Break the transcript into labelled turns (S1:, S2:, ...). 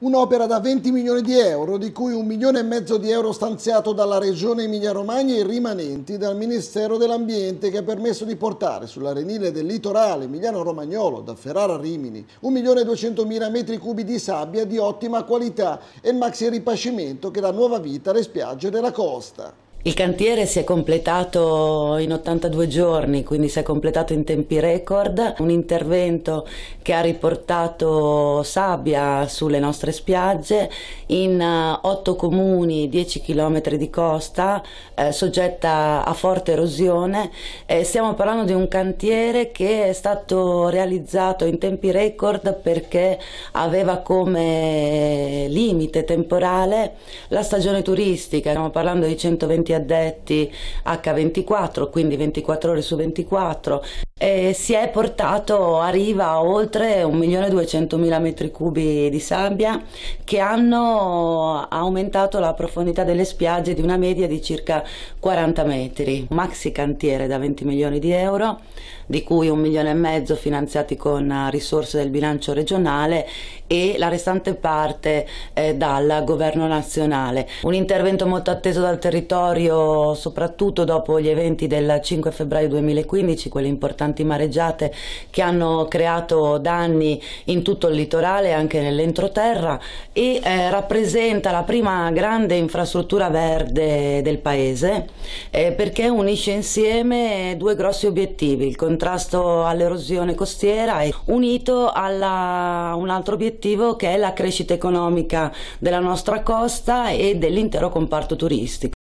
S1: Un'opera da 20 milioni di euro, di cui un milione e mezzo di euro stanziato dalla Regione Emilia-Romagna e i rimanenti dal Ministero dell'Ambiente che ha permesso di portare sull'arenile del litorale emiliano-romagnolo, da Ferrara a Rimini, 1.200.000 metri cubi di sabbia di ottima qualità e il maxi ripascimento che dà nuova vita alle spiagge della costa.
S2: Il cantiere si è completato in 82 giorni, quindi si è completato in tempi record, un intervento che ha riportato sabbia sulle nostre spiagge. In 8 eh, comuni, 10 km di costa, eh, soggetta a forte erosione. Eh, stiamo parlando di un cantiere che è stato realizzato in tempi record perché aveva come limite temporale la stagione turistica, stiamo parlando di 120 20 addetti H24, quindi 24 ore su 24, e si è portato a riva oltre 1.200.000 metri cubi di sabbia che hanno aumentato la profondità delle spiagge di una media di circa 40 metri. Maxi cantiere da 20 milioni di euro, di cui un milione e mezzo finanziati con risorse del bilancio regionale e la restante parte eh, dal governo nazionale. Un intervento molto atteso dal territorio, soprattutto dopo gli eventi del 5 febbraio 2015, quelle importanti mareggiate che hanno creato danni in tutto il litorale e anche nell'entroterra e eh, rappresenta la prima grande infrastruttura verde del paese eh, perché unisce insieme due grossi obiettivi, il contrasto all'erosione costiera e unito a un altro obiettivo che è la crescita economica della nostra costa e dell'intero comparto turistico.